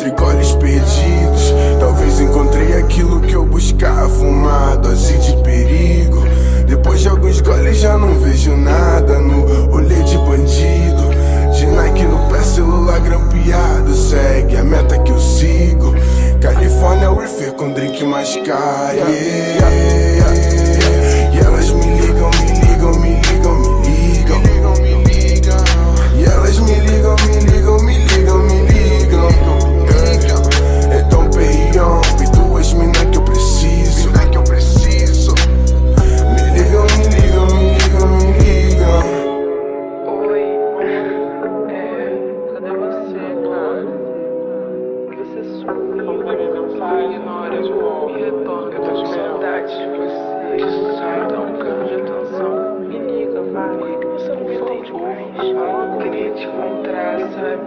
entre goles perdidos. Talvez encontrei aquilo que eu buscava, uma dose de perigo. Depois de alguns goles já não vejo nada no olho de bandido. De Nike no pé, celular grampeado, segue a meta que eu sigo. Califórnia Reefer com drink mais caro. Yeah.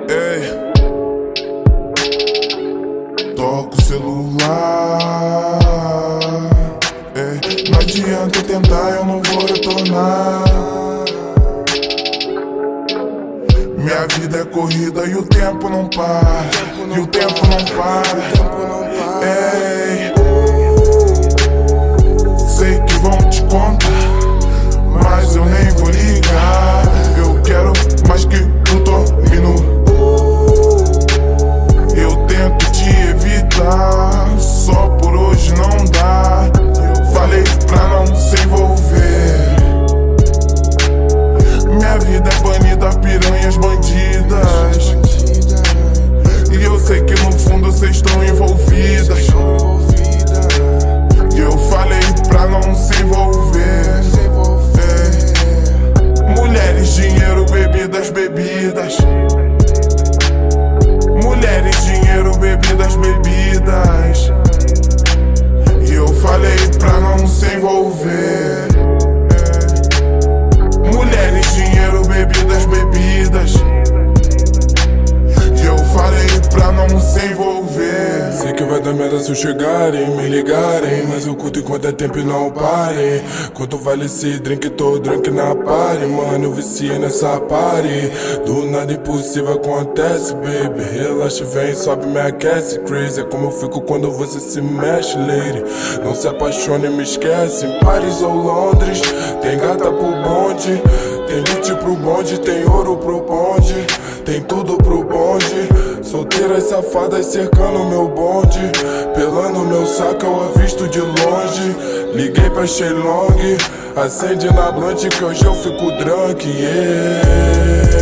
Ei. Toca o celular. Ei. Não adianta tentar, eu não vou retornar. Minha vida é corrida e o tempo não para. E o tempo não para. Ei. Sei que vão te contar, mas eu nem vou envolver. Sei que vai dar merda se eu chegarem, me ligarem. Mas eu curto enquanto é tempo e não parem. Quanto vale esse drink? Tô drunk na party, mano. Eu viciei nessa party. Do nada impossível acontece, baby. Relaxa, vem, sobe, me aquece. Crazy é como eu fico quando você se mexe, lady. Não se apaixone, me esquece. Em Paris ou Londres, tem gata pro bonde. Tem beat pro bonde, tem ouro pro bonde. Tem tudo. Solteiras safadas cercando meu bonde. Pelando meu saco, eu avisto de longe. Liguei pra Shenlong. Acende na blunt que hoje eu fico drunk, yeah.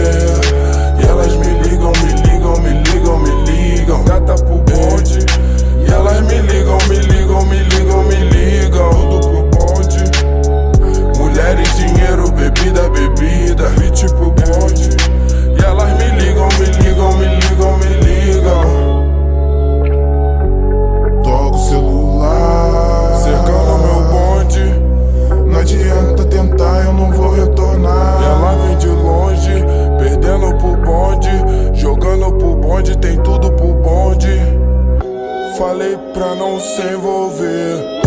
não se envolver.